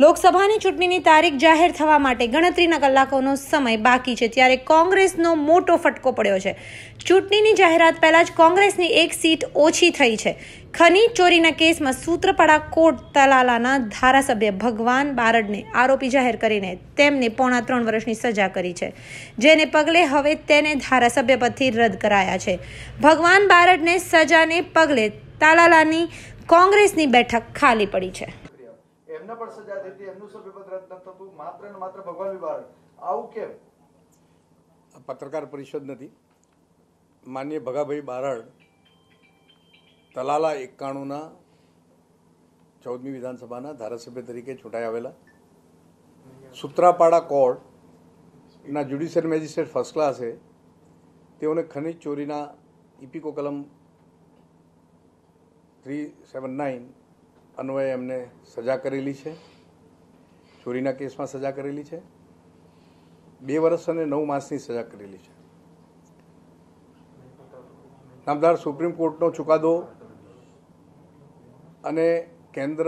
લોકસભાની ચૂંટણીની તારીખ જાહેર થવા માટે ગણતરીના કલાકોનો સમય બાકી છે, ત્યારે કોંગ્રેસનો મોટો ફટકો પડ્યો છે. ચૂંટણીની જાહેરાત પહેલા જ કોંગ્રેસની એક સીટ ઓછી થઈ છે. ખનીજ ચોરીના કેસમાં સૂત્રપાડા કોટ તલાલાના ધારાસભ્ય ભગવાન બારડને આરોપી જાહેર કરીને તેમને પોણા ત્રણ વર્ષની સજા કરી છે, જેને પગલે હવે તેને ધારાસભ્ય પદથી રદ કરાયા છે. ભગવાન બારડને સજાને પગલે તાલાલાની કોંગ્રેસની બેઠક ખાલી પડી છે. એમને પણ સજા થઈ હતી એમનું સભ્યપદ રદ ન થતું માત્ર ને માત્ર ભગવાન વિભાગ આવું કેમ આ પત્રકાર પરિષદ નથી માનનીય ભગાભાઈ બારડ તલાલા એકાણુંના ચૌદમી વિધાનસભાના ધારાસભ્ય તરીકે ચૂંટાઈ આવેલા સૂત્રાપાડા કોર્ટના જ્યુડિશિયલ મેજિસ્ટ્રેટ ફર્સ્ટ ક્લાસે તેઓને ખનિજ ચોરીના ઇપિકો કલમ થ્રી સેવન નાઇન અન્વયે એમને સજા કરેલી છે? ચોરીના કેસમાં સજા કરેલી છે? બે વર્ષ અને નવ માસની સજા કરેલી છે. નામદાર સુપ્રીમ કોર્ટનો ચુકાદો અને કેન્દ્ર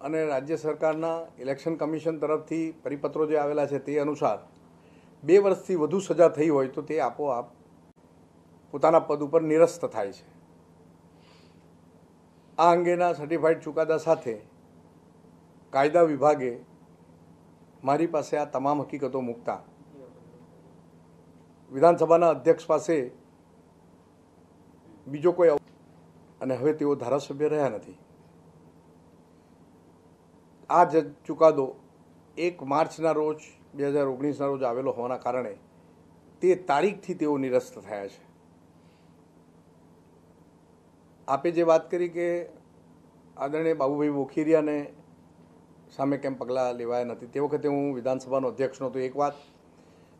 અને રાજ્ય સરકારના ઇલેક્શન કમિશન તરફથી પરિપત્રો જે આવેલા છે તે અનુસાર બે વર્ષથી વધુ સજા થઈ હોય તો તે આપોઆપ પોતાના પદ ઉપર નિરસ્ત થાય છે. આ અંગેના સર્ટિફાઈડ ચુકાદા સાથે કાયદા વિભાગે મારી પાસે આ તમામ હકીકતો મૂકતા વિધાનસભાના અધ્યક્ષ પાસે બીજો કોઈ અને હવે તેઓ ધારાસભ્ય રહ્યા નથી. આ જ ચુકાદો એક માર્ચના રોજ, બે હજાર ઓગણીસના રોજ આવેલો હોવાના કારણે તે તારીખથી તેઓ નિરસ્ત થયા છે. આપે જે વાત કરી કે આદરણીય બાબુભાઈ બોખીરિયાને સામે કેમ પગલાં લેવાયા નથી? તે વખતે હું વિધાનસભાનો અધ્યક્ષ નહોતો, એક વાત.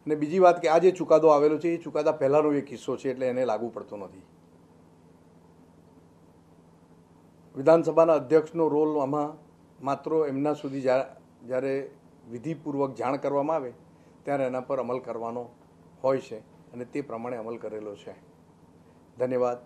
અને બીજી વાત કે આ જે ચુકાદો આવેલો છે, એ ચુકાદા પહેલાંનો એક કિસ્સો છે, એટલે એને લાગુ પડતો નથી. વિધાનસભાના અધ્યક્ષનો રોલ આમાં માત્ર એમના સુધી જ્યારે વિધિપૂર્વક જાણ કરવામાં આવે, ત્યારે એના પર અમલ કરવાનો હોય છે. અને તે પ્રમાણે અમલ કરેલો છે. ધન્યવાદ.